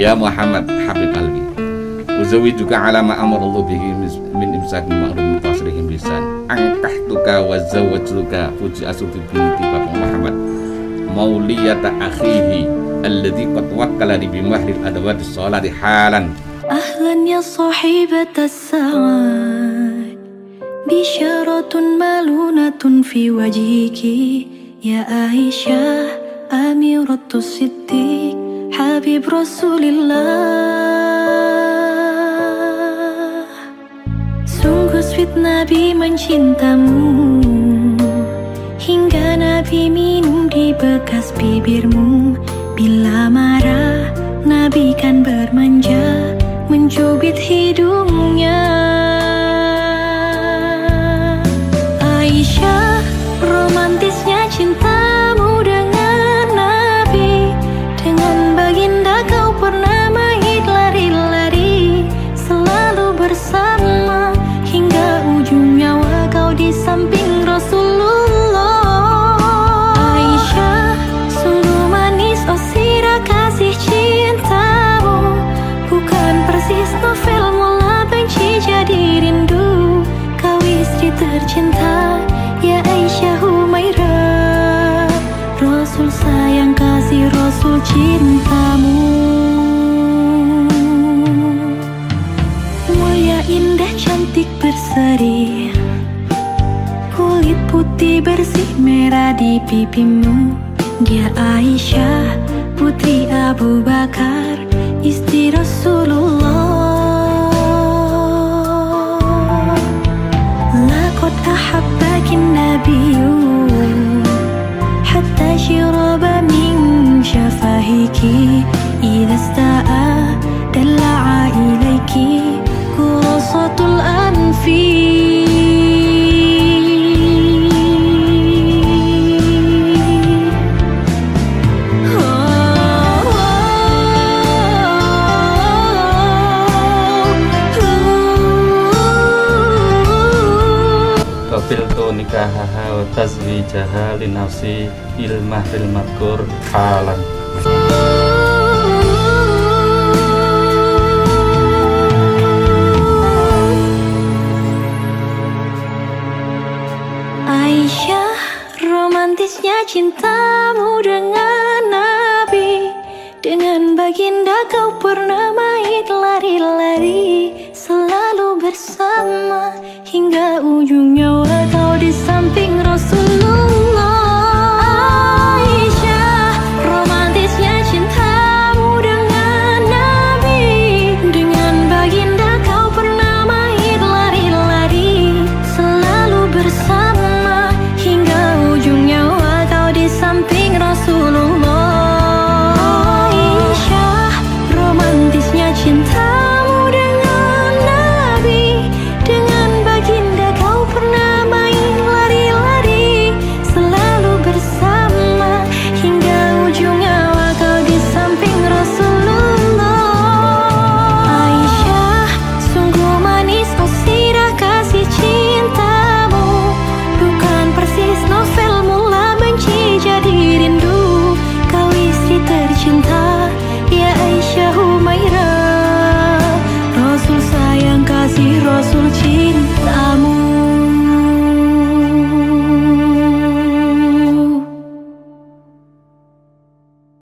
Ya Muhammad Habib Qalbi Uzawiduka ala ma amarallahu bihi min imsak ma'ruf tasrihim lisan Angkahtuka wa zawajluka Puji asufi binti Bapak Muhammad. Mauliyata akhihi Alladhi qad wakkalani bimahril adawati sholati halan. Ahlan ya sahibata sa'ad Bisyaratun malunatun fi wajhiki. Ya Aisyah Amiratus Habib Rasulillah Sungguh sweet Nabi mencintamu. Hingga Nabi minum di bekas bibirmu bersih merah di pipimu Dia Aisyah, putri Abu Bakar Istri Rasulullah لقد أحبك النبي حتى شرب من شفاهك إذا استعاد Wafiltu nikahaha wa tazwijaha li nafsi ilmah fil madkur halan. Aisyah, romantisnya cintamu dengan Nabi. Dengan baginda kau pernah mahit lari-lari Selalu bersama hingga ujung nyawa